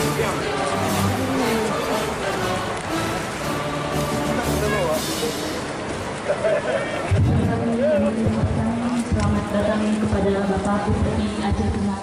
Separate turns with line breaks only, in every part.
Selamat datang kepada Bapak Putri Aceh Tengah.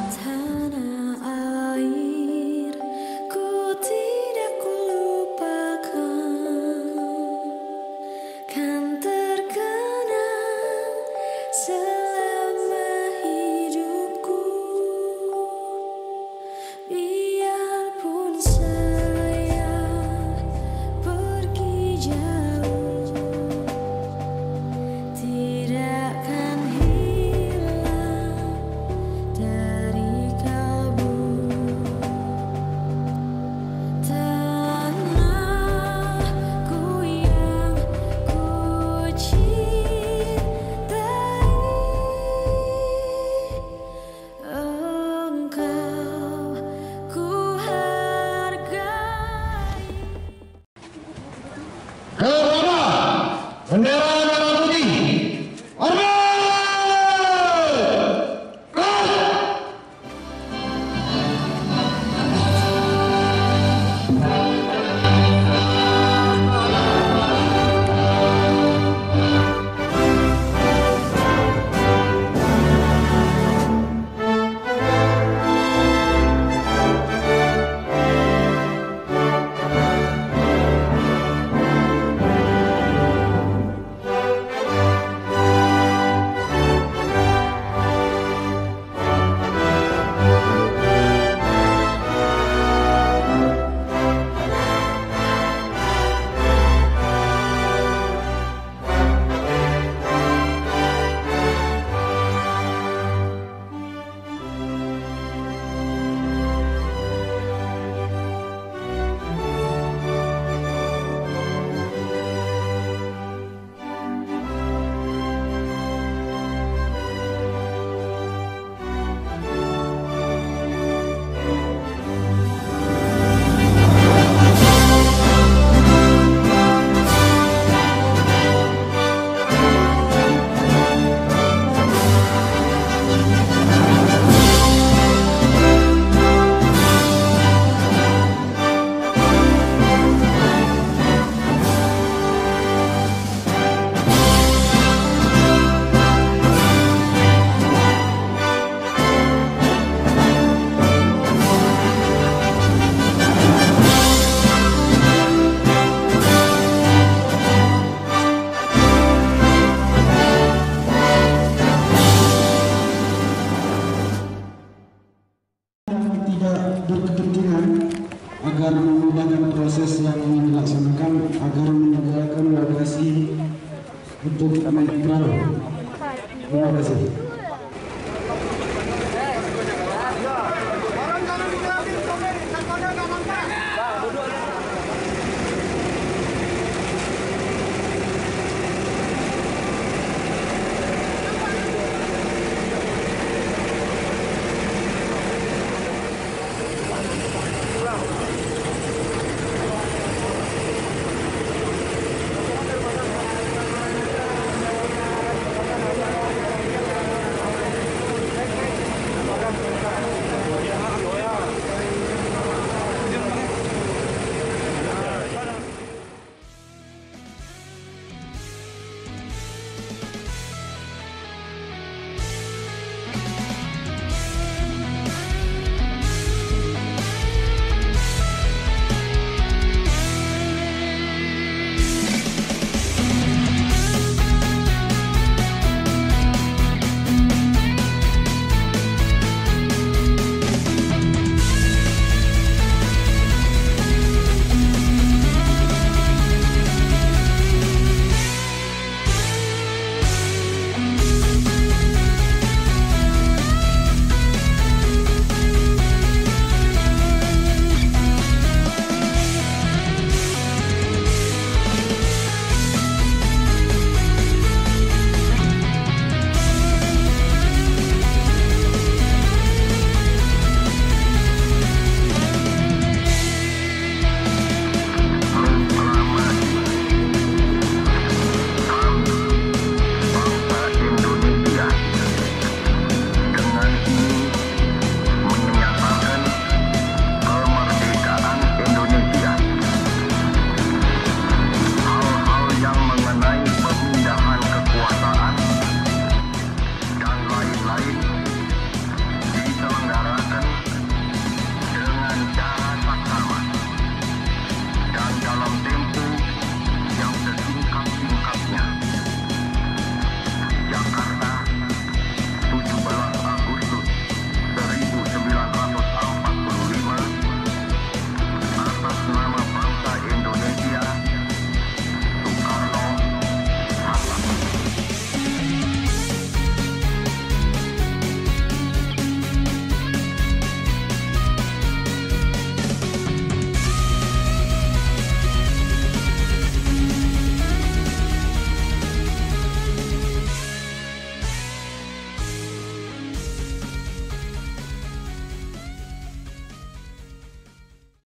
嗯，快，快。